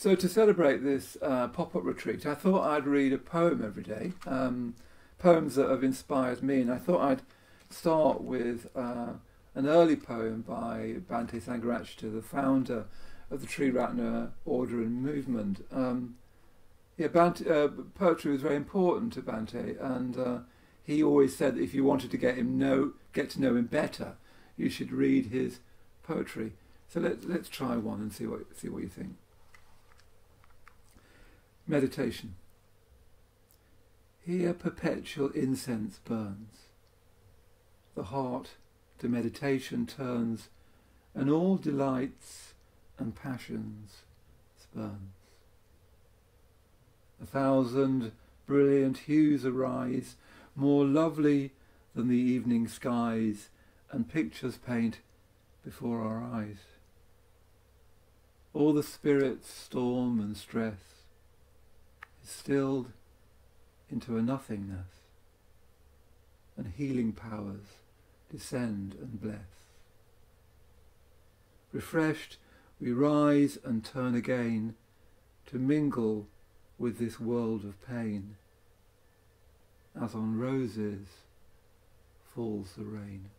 So to celebrate this uh, pop-up retreat, I thought I'd read a poem every day, um, poems that have inspired me, and I thought I'd start with uh, an early poem by Bhante Sangharakshita, the founder of the Triratna order and movement. Um, yeah, Bhante, uh, poetry was very important to Bhante, and uh, he always said that if you wanted to get him know, get to know him better, you should read his poetry. So let's let's try one and see what see what you think. Meditation. Here perpetual incense burns. The heart to meditation turns, and all delights and passions spurns. A thousand brilliant hues arise, more lovely than the evening skies, and pictures paint before our eyes. All the spirit's storm and stress stilled into a nothingness, and healing powers descend and bless. Refreshed, we rise and turn again to mingle with this world of pain, as on roses falls the rain.